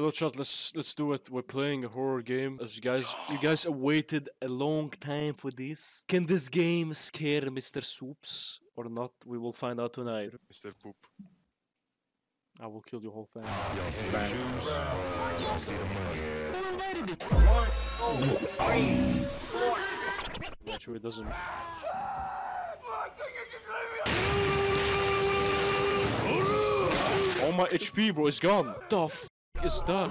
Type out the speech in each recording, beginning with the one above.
Hello chat, let's let's do it. We're playing a horror game. As you guys you guys awaited a long time for this. Can this game scare Mr. Soups or not? We will find out tonight. Mr. Poop. I will kill your whole family. Actually, it doesn't. Oh my HP, bro, is gone. The f is that?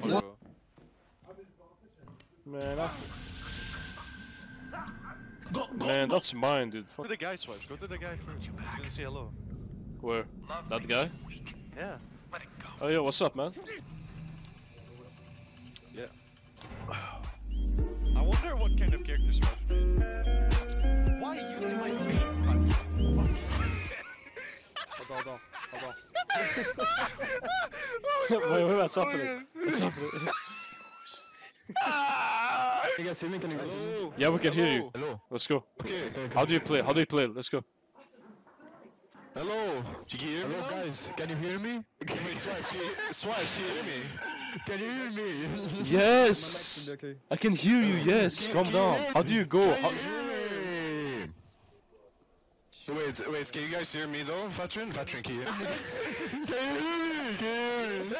What? Man, after. Man, that's mine, dude. Go to the guy swipe. Go to the guy first. He's gonna say hello. Where? That guy? Yeah. Oh yeah, what's up, man? Yeah. I wonder what kind of character hold on. wait, wait, what's happening? What's happening? Can you guys hear me? Can you guys hear me? Yeah, we can hear you. Hello. Let's go. Okay. okay, okay. How do you play? How do you play? Let's go. Hello. You can hear me? Hello, guys. Can you hear me? Wait, swipe, see, swipe, see, hear me? Can you hear me? Yes! I can hear you, yes! Calm down. How do you go? Can you hear me? Wait, wait. Can you guys hear me though, veteran? Veteran, can you hear me? can you hear me? Can you hear me?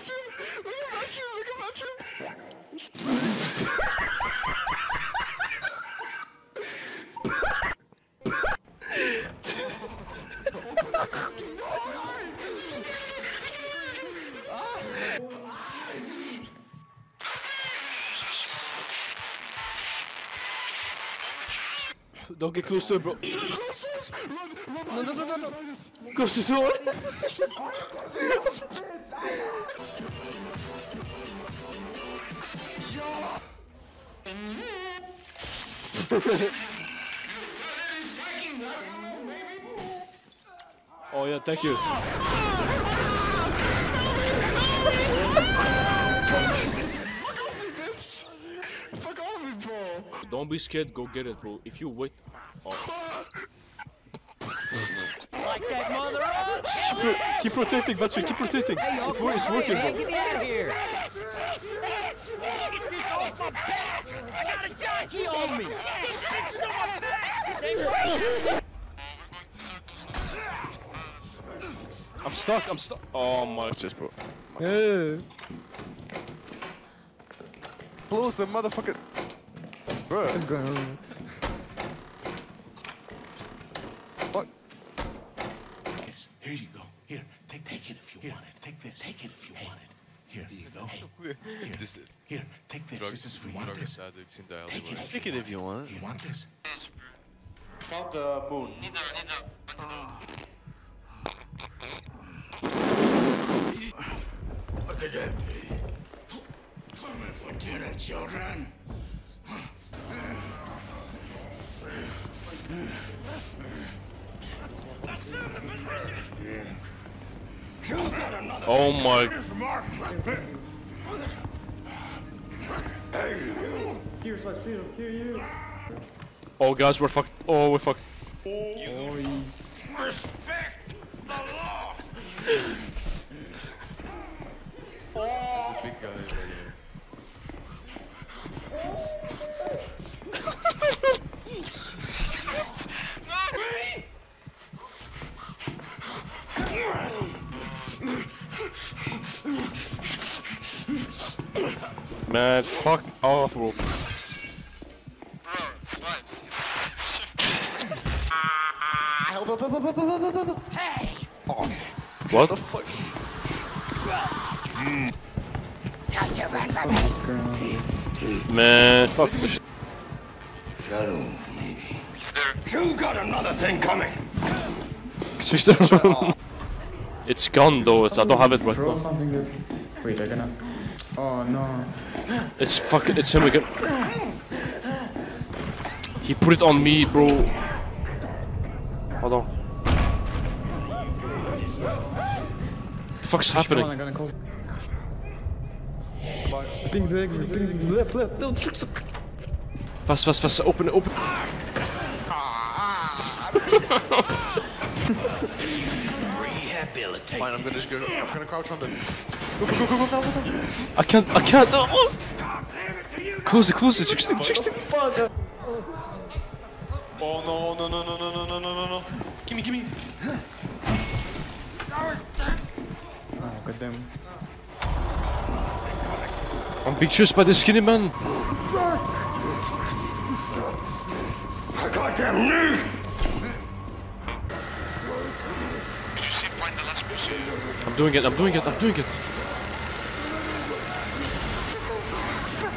veteran! Look at veteran! Look at veteran! Don't get close to it, bro. No, no, to oh yeah, thank you. Don't be scared, go get it, bro. If you wait. Oh. Like that mother up! Keep, pro- keep rotating, Vetri, keep rotating. It wo- it's working, man, bro. get me out of here! Get this off my back! I got a jockey on me! Get this off my back! Take I'm stuck, I'm stuck. Oh my. What's this, bro? Yeah. Close the motherfucker. Bro, What's going on? what? Yes, here you go. Here, take, take it if you want it. Take this. Take it if you want it. Here, here you go. Hey, This is here, take this. drugs, this is for you. Want drug this? addicts in the Take it alleyway. if Take you it if you want. You want this? Found the moon. What could that. be? Coming for dinner, children. Oh my. Oh guys, we're fucked. Oh, we're fucked. Respect Man, fuck off, bro. What? The fuck? Man, fuck this shit. Shadows, maybe. You got another thing coming. Switch the It's gone though, it's, I don't have it right Throw now. something good. Wait, I cannot. Oh no. It's fucking, it's him again. He put it on me, bro. Hold on. The fuck's happening? I'm gonna close. Ping the exit, ping the left, left, no, tricks. Fast, fast, fast. Open it, open. Fine, I'm gonna just go. I'm gonna crouch on them. I can't, I can't. Oh. oh. Close it, close it. Chicks, chicks. Oh no, no, no, no, no, no, no, no, no. Gimme, gimme. Oh, goddamn. I'm being chased by the skinny man. Did you see find the last pussy? I'm doing it, I'm doing it, I'm doing it.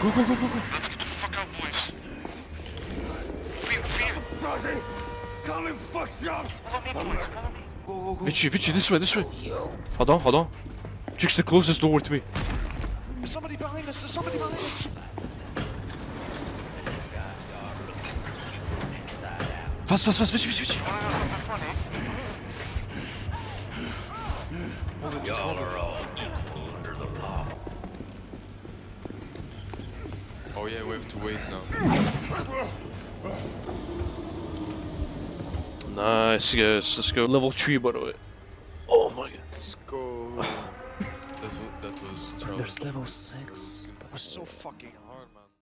Go, go, go, go, go. Let's get the fuck out, boys. Move in, move in. Vichy, Vichy, this way, this way. Hold on, hold on. Chicks, the closest door to me. There's somebody behind us. There's somebody behind us. Fast, fast, fast, Vichy, Vichy, Vichy. Oh yeah, we have to wait now. Nice, guys. Let's go. Level 3, by the way. Oh my god. Let's go. That's what, that was Charles. There's level 6. It was so fucking hard, man.